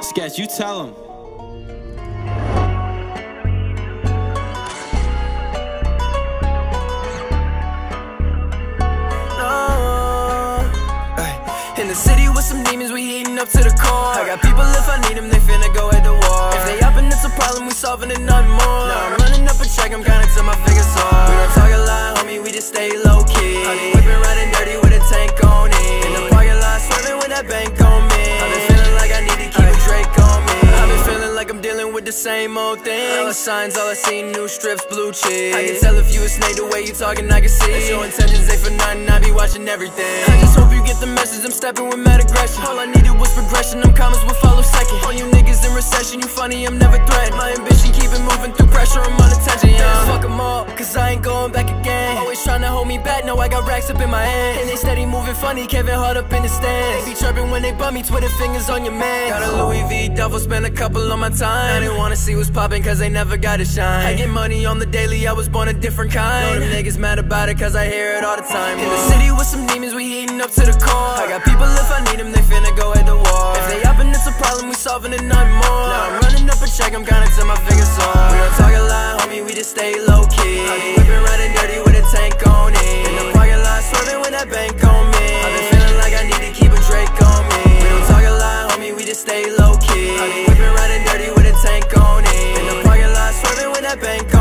Sketch, you tell him. Uh, In the city with some demons, we heating up to the core. I got people if I need them, they finna go at the war. If they up and it's a problem, we solving it, with the same old thing. All the signs, all I see, new strips, blue cheese. I can tell if you a snake the way you talking, I can see. Your intentions ain't for nothing, I be watching everything. I just hope you get the message, I'm stepping with mad aggression. All I needed was progression, them comments will follow second. All you niggas in recession, you funny, I'm never threatened. My ambition keep it moving through pressure, I'm on attention, yeah. Fuck them all, cause I ain't going back again. Trying to hold me back, now I got racks up in my hand. And they steady moving funny, Kevin Hart up in the stands. They be chirping when they bump me, Twitter fingers on your man. Got a Louis V duffel, spend a couple on my time. I didn't wanna see what's poppin' cause they never got a shine. I get money on the daily, I was born a different kind. Know them niggas mad about it cause I hear it all the time. In the city with some demons, we heating up to the core. I got people if I need them, they finna go at the war. If they up and it's a problem, we solving it, nothing more. Now I'm running up a check, I'm counting till my fingers sore. We don't talk a lot, everything